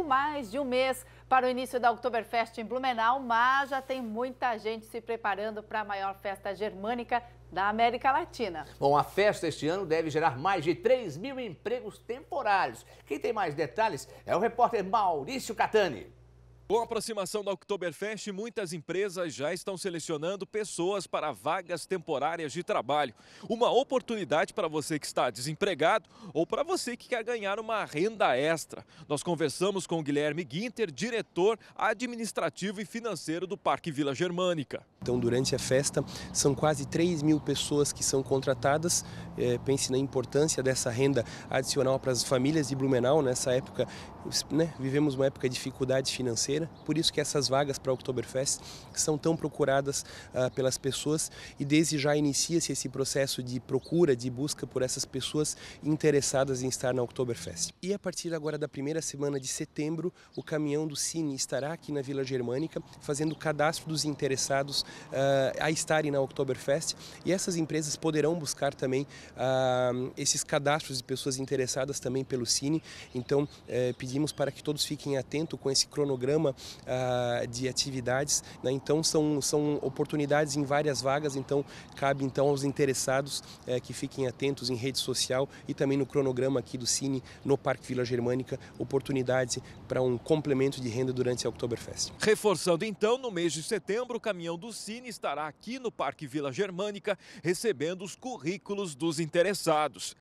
pouco mais de um mês para o início da Oktoberfest em Blumenau, mas já tem muita gente se preparando para a maior festa germânica da América Latina. Bom, a festa este ano deve gerar mais de 3 mil empregos temporários. Quem tem mais detalhes é o repórter Maurício Catani. Com a aproximação da Oktoberfest, muitas empresas já estão selecionando pessoas para vagas temporárias de trabalho. Uma oportunidade para você que está desempregado ou para você que quer ganhar uma renda extra. Nós conversamos com o Guilherme Guinter, diretor administrativo e financeiro do Parque Vila Germânica. Então, durante a festa, são quase 3 mil pessoas que são contratadas. É, pense na importância dessa renda adicional para as famílias de Blumenau. Nessa época, né, vivemos uma época de dificuldade financeira, por isso que essas vagas para o Oktoberfest são tão procuradas uh, pelas pessoas e desde já inicia-se esse processo de procura, de busca por essas pessoas interessadas em estar na Oktoberfest. E a partir agora da primeira semana de setembro, o caminhão do Cine estará aqui na Vila Germânica fazendo o cadastro dos interessados uh, a estarem na Oktoberfest e essas empresas poderão buscar também uh, esses cadastros de pessoas interessadas também pelo Cine. Então, eh, pedimos para que todos fiquem atentos com esse cronograma uh, de atividades. Né? Então são, são oportunidades em várias vagas, então cabe então aos interessados uh, que fiquem atentos em rede social e também no cronograma aqui do Cine no Parque Vila Germânica, oportunidades para um complemento de renda durante a Oktoberfest. Reforçando então, no mês de setembro, o caminhão do Cine estará aqui no Parque Vila Germânica recebendo os currículos dos interessados.